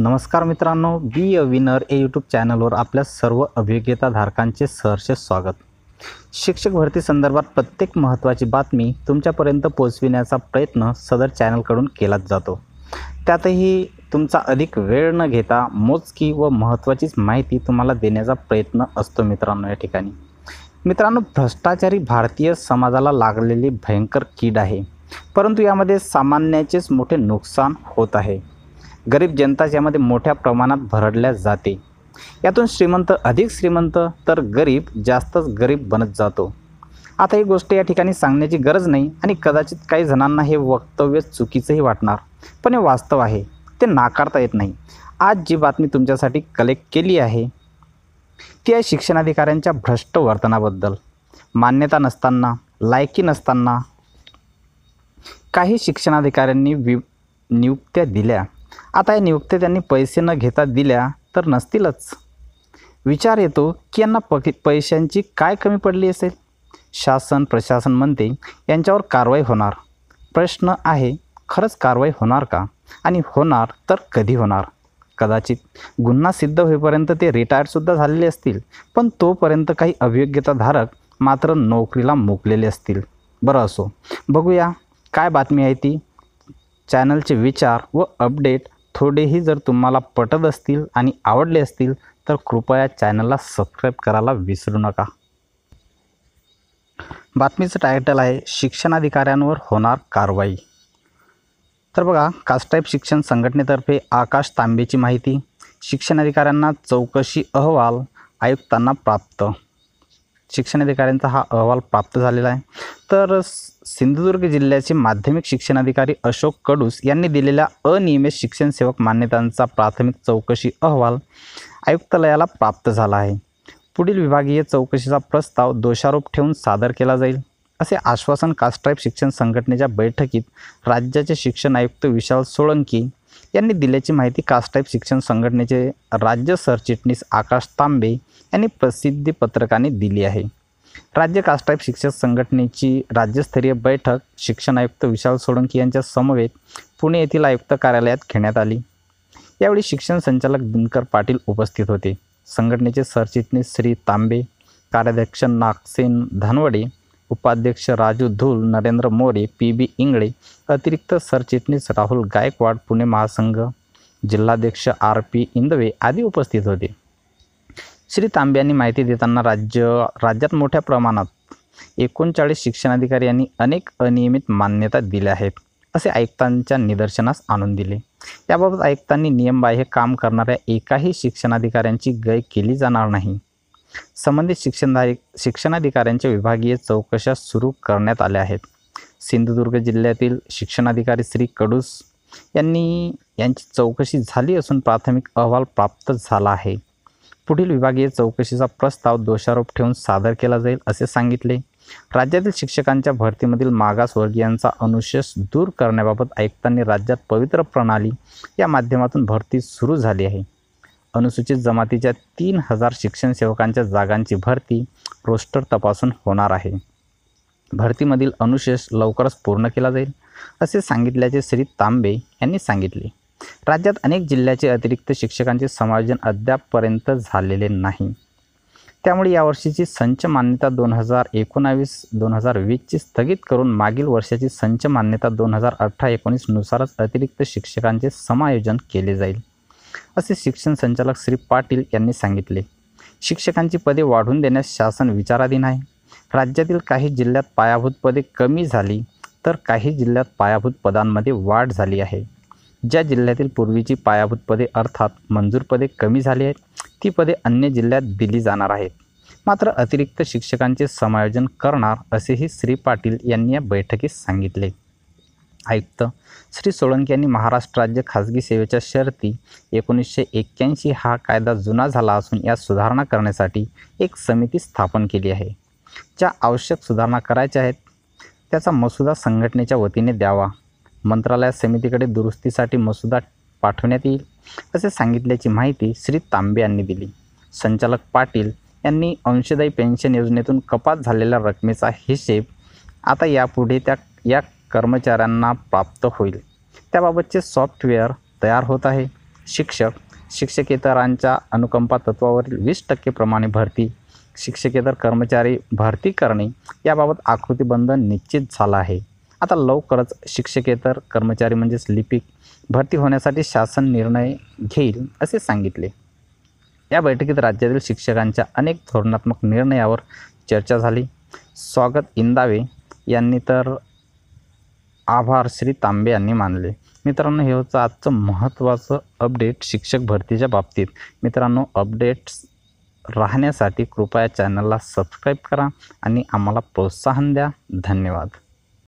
नमस्कार मित्रांनो be a winner या यूट्यूब चॅनलवर आपल्या सर्व अभियोग्यताधारकांचे सहर्ष स्वागत. शिक्षक भरती संदर्भात प्रत्येक महत्त्वाची बातमी तुमच्यापर्यंत पोहोचविण्याचा प्रयत्न सदर चॅनलकडून केलाच जातो. त्यातही तुमचा अधिक वेळ न घेता मोजकी व महत्त्वाचीच माहिती तुम्हाला देण्याचा प्रयत्न असतो मित्रांनो या ठिकाणी. मित्रांनो भ्रष्टाचारी भारतीय समाजाला लागलेली भयंकर कीड आहे. परंतु यामध्ये सामान्याचेच मोठे नुकसान होत आहे. गरीब जनताच यामध्ये मोठ्या प्रमाणात भरडल्या जाते. यातून श्रीमंत अधिक श्रीमंत तर गरीब जास्तच गरीब बनत जातो. आता ही गोष्ट या ठिकाणी सांगण्याची गरज नाही आणि कदाचित काही जणांना हे वक्तव्य चुकीचंही वाटणार. पण हे वास्तव आहे. ते नाकारता येत नाही. आज जी बातमी तुमच्यासाठी कलेक्ट केली आहे ती आहे शिक्षणाधिकाऱ्यांच्या भ्रष्ट वर्तनाबद्दल. मान्यता नसताना लायकी नसताना काही शिक्षणाधिकाऱ्यांनी वि नियुक्त्या दिल्या. आता या नियुक्त्या त्यांनी पैसे न घेता दिल्या तर नसतीलच. विचार येतो की यांना पक पैशांची काय कमी पडली असेल? शासन प्रशासन म्हणते यांच्यावर कारवाई होणार. प्रश्न आहे खरंच कारवाई होणार का? आणि होणार तर कधी होणार? कदाचित गुन्हा सिद्ध होईपर्यंत ते रिटायर्डसुद्धा झालेले असतील पण तोपर्यंत काही अभियोग्यताधारक मात्र नोकरीला मुकलेले असतील. बरं असो. बघूया काय बातमी आहे ती? चॅनलचे विचार व अपडेट थोडेही जर तुम्हाला पटत असतील आणि आवडले असतील तर कृपया चॅनलला सबस्क्राईब करायला विसरू नका. बातमीचं टायटल आहे शिक्षणाधिकाऱ्यांवर होणार कारवाई. तर बघा कास्टाईप शिक्षण संघटनेतर्फे आकाश तांबेची माहिती. शिक्षणाधिकाऱ्यांना चौकशी अहवाल आयुक्तांना प्राप्त. शिक्षणाधिकाऱ्यांचा हा अहवाल प्राप्त झालेला आहे. तर सिंधुदुर्ग जिल्ह्याचे माध्यमिक शिक्षणाधिकारी अशोक कडूस यांनी दिलेल्या अनियमित शिक्षण सेवक मान्यतांचा प्राथमिक चौकशी अहवाल आयुक्तालयाला प्राप्त झाला आहे. पुढील विभागीय चौकशीचा प्रस्ताव दोषारोप ठेवून सादर केला जाईल असे आश्वासन कास्ट्राईब शिक्षण संघटनेच्या बैठकीत राज्याचे शिक्षण आयुक्त विशाल सोळंकी यांनी दिल्याची माहिती कास्टाईप शिक्षण संघटनेचे राज्य सरचिटणीस आकाश तांबे यांनी प्रसिद्धी पत्रकाने दिली आहे. राज्य कास्टाईप शिक्षक संघटनेची राज्यस्तरीय बैठक शिक्षण आयुक्त विशाल सोळंकी यांच्या समवेत पुणे येथील आयुक्त कार्यालयात घेण्यात आली. यावेळी शिक्षण संचालक दिनकर पाटील उपस्थित होते. संघटनेचे सरचिटणीस श्री तांबे कार्याध्यक्ष नागसेन धानवडे उपाध्यक्ष राजू धूल नरेंद्र मोरे पी बी इंगळे अतिरिक्त सरचिटणीस राहुल गायकवाड पुणे महासंघ जिल्हाध्यक्ष आर पी इंदवे आदी उपस्थित होते. श्री तांबे यांनी माहिती देताना राज्य राज्यात मोठ्या प्रमाणात एकोणचाळीस शिक्षणाधिकारी यांनी अनेक अनियमित मान्यता दिल्या आहेत असे आयुक्तांच्या निदर्शनास आणून दिले. याबाबत आयुक्तांनी नियमबाह्य काम करणाऱ्या एकाही शिक्षणाधिकाऱ्यांची गय केली जाणार नाही. संबंधित शिक्षणधारी शिक्षणाधिकाऱ्यांच्या विभागीय चौकशा सुरू करण्यात आल्या आहेत. सिंधुदुर्ग जिल्ह्यातील शिक्षणाधिकारी श्री कडूस यांनी यांची चौकशी झाली असून प्राथमिक अहवाल प्राप्त झाला आहे. पुढील विभागीय चौकशीचा प्रस्ताव दोषारोप ठेवून सादर केला जाईल असे सांगितले. राज्यातील शिक्षकांच्या भरतीमधील मागासवर्गीयांचा अनुशेष दूर करण्याबाबत आयुक्तांनी राज्यात पवित्र प्रणाली या माध्यमातून भरती सुरू झाली आहे. अनुसूचित जमातीच्या तीन हजार शिक्षण सेवकांच्या जागांची भरती रोस्टर तपासून होणार आहे. भरतीमधील अनुशेष लवकरच पूर्ण केला जाईल असे सांगितल्याचे श्री तांबे यांनी सांगितले. राज्यात अनेक जिल्ह्याचे अतिरिक्त शिक्षकांचे समायोजन अद्यापपर्यंत झालेले नाही. त्यामुळे यावर्षीची संच मान्यता दोन हजार एकोणावीस दोन हजार वीसची स्थगित करून मागील वर्षाची संच मान्यता दोन हजार अठरा एकोणीसनुसारच अतिरिक्त शिक्षकांचे समायोजन केले जाईल असे शिक्षण संचालक श्री पाटील यांनी सांगितले. शिक्षकांची पदे वाढवून देण्यास शासन विचाराधीन आहे. राज्यातील काही जिल्ह्यात पायाभूत पदे कमी झाली तर काही जिल्ह्यात पायाभूत पदांमध्ये वाढ झाली आहे. ज्या जिल्ह्यातील पूर्वीची पायाभूत पदे अर्थात मंजूर पदे कमी झाली आहेत ती पदे अन्य जिल्ह्यात दिली जाणार आहेत. मात्र अतिरिक्त शिक्षकांचे समायोजन करणार असेही श्री पाटील यांनी या बैठकीत सांगितले. आयुक्त श्री सोळंकी यांनी महाराष्ट्र राज्य खाजगी सेवेच्या शर्ती एकोणीसशे एक्क्याऐंशी हा कायदा जुना झाला असून यात सुधारणा करण्यासाठी एक समिती स्थापन केली आहे. ज्या आवश्यक सुधारणा करायच्या आहेत त्याचा मसुदा संघटनेच्या वतीने द्यावा. मंत्रालयात समितीकडे दुरुस्तीसाठी मसुदा पाठवण्यात येईल असे सांगितल्याची माहिती श्री तांबे यांनी दिली. संचालक पाटील यांनी अंशदायी पेन्शन योजनेतून कपात झालेल्या रकमेचा हिशेब आता यापुढे त्या या कर्मचाऱ्यांना प्राप्त होईल. त्याबाबतचे सॉफ्टवेअर तयार होत आहे. शिक्षक शिक्षकेतरांच्या अनुकंपा तत्वावरील वीस टक्के प्रमाणे भरती शिक्षकेतर कर्मचारी भरती करणे याबाबत आकृतीबंध निश्चित झाला आहे. आता लवकरच शिक्षकेतर कर्मचारी म्हणजेच लिपिक भरती होण्यासाठी शासन निर्णय घेईल असे सांगितले. या बैठकीत राज्यातील शिक्षकांच्या अनेक धोरणात्मक निर्णयावर चर्चा झाली. स्वागत इंदावे यांनी तर आभार श्री तांबे यांनी मानले. मित्रांनो हे होतं आजचं महत्त्वाचं अपडेट शिक्षक भरतीच्या बाबतीत. मित्रांनो अपडेट्स राहण्यासाठी कृपया चॅनलला सबस्क्राईब करा आणि आम्हाला प्रोत्साहन द्या. धन्यवाद.